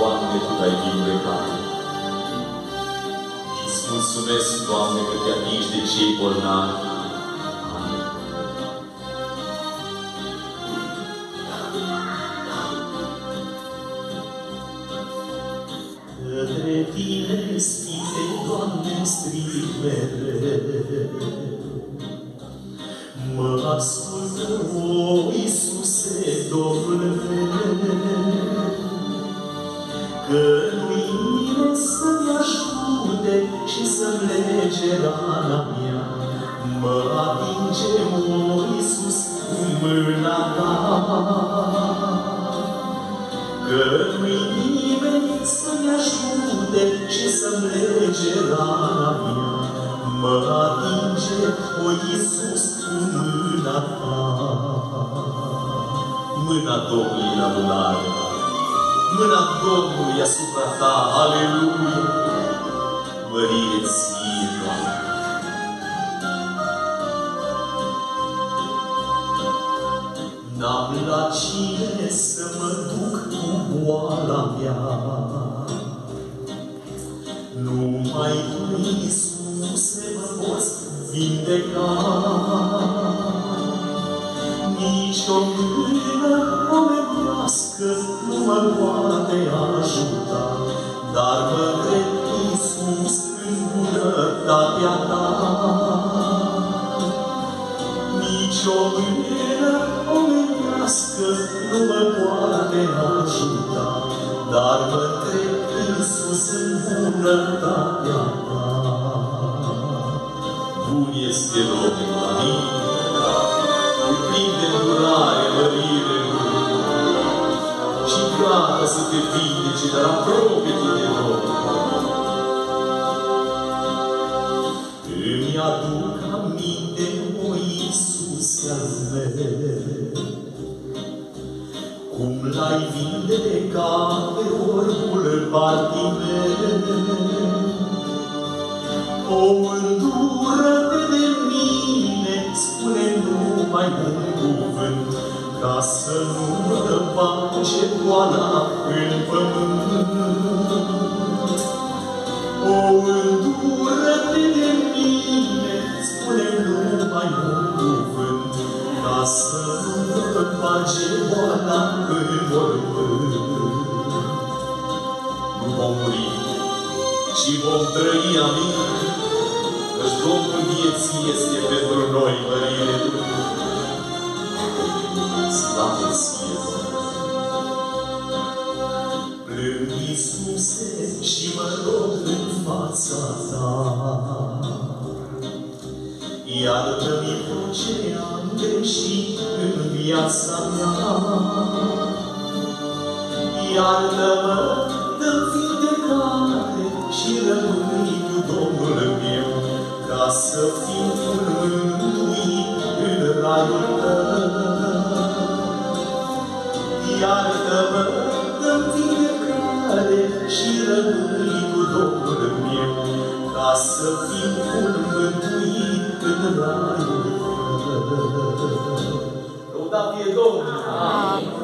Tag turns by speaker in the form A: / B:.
A: Doamne, Tu ai vindecat. Și îți mulțumesc, Doamne, că te atingi de cei bolnavi. Amin.
B: Către Tine, Sfinte, Doamne, strig mereu. Mă ascultă, o Iisuse, și să-mi lege rana mea. Mă atinge, o Iisus, cu mâna ta. Că nu-i nimeni să-mi ajute și să-mi lege rana mea. Mă atinge, o Iisus, cu mâna ta.
A: Mâna Domnului în adunare. Mâna Domnului asupra ta. Aleluia! Mărire ție, Doamne!
B: N-am la cine să mă duc cu boala mea. Numai Tu, Iisuse, mă poți vindeca. Nici o mână omenească nu mă poate ajuta, Nici o mână omenească nu mă poate ajuta, dar mă întreb, Iisus, în bunătatea Ta.
A: Bun este Domnul, amin.
B: L-ai vindecat pe orbul Bartimeu. O îndură-te de mine, spune numai un cuvânt, ca să nu mă bage boala în pământ. O îndură-te mă bage boala în mormânt.
A: Nu vom muri, ci vom trăi, amin. Căci Domnul vieții este pentru noi, mărire Lui. Slavă ție, Doamne!
B: Plâng, Iisuse, și mă rog în fața ta. Iartă-mi tot ce am greșit în viața mea. Iartă-mă, dă-mi vindecare și rămâi tu, Domnul meu, ca să fiu un mântuit în raiul tău. Iartă-mă, dă-mi vindecare și rămâi tu, Domnul meu, ca să fiu un mântuit în raiul
A: よう。